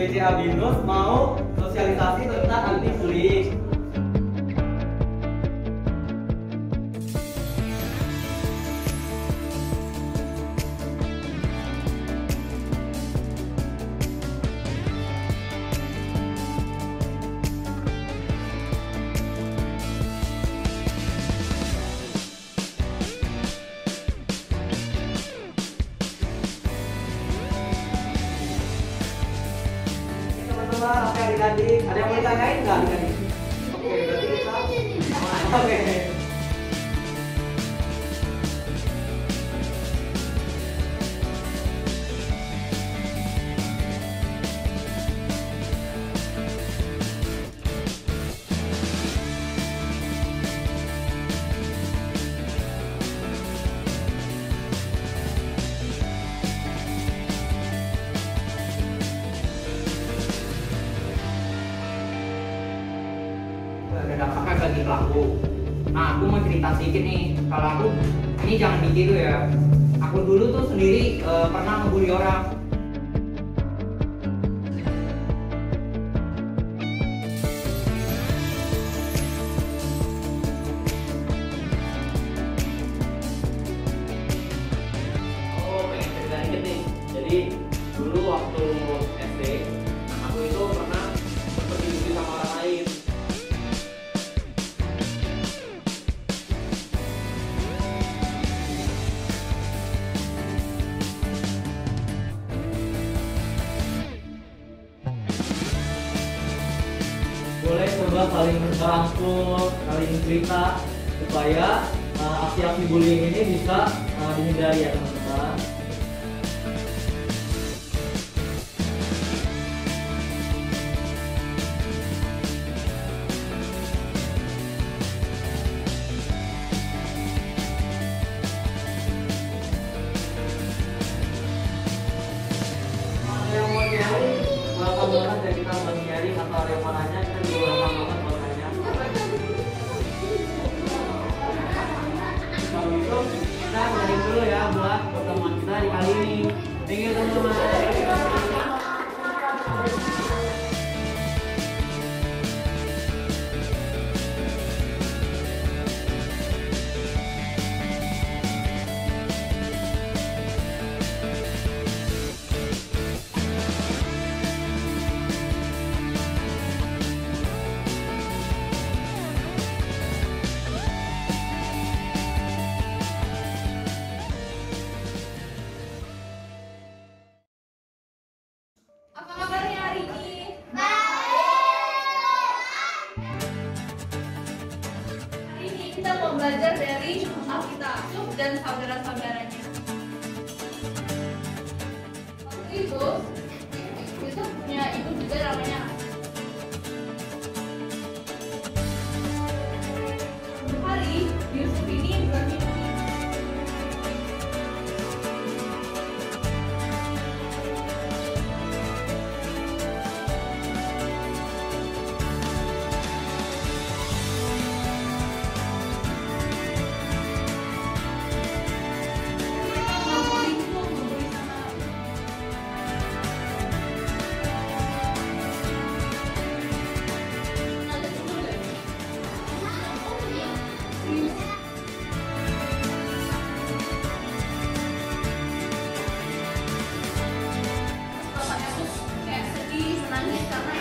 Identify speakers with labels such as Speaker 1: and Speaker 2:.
Speaker 1: BCA Binus mau sosialisasi tentang anti bullying. Oke adik-adik, ada yang mau ditanyain nggak adik-adik? Oke, berarti kita Oke.
Speaker 2: Bagi pelaku. Nah, aku mau cerita sedikit nih. Kalau aku, ini jangan ditiru ya. Aku dulu tuh sendiri eh, pernah ngebully orang.
Speaker 1: Coba saling merangkul, saling cerita supaya uh, aksi-aksi bullying ini bisa uh, dihindari ya teman-teman. Yang? Welcome banget ya kita sharing atau ada yang Thank you,
Speaker 3: naman. Belajar dari Yusuf dan saudara-saudaranya. Waktu itu, punya ibu juga namanya Thank you.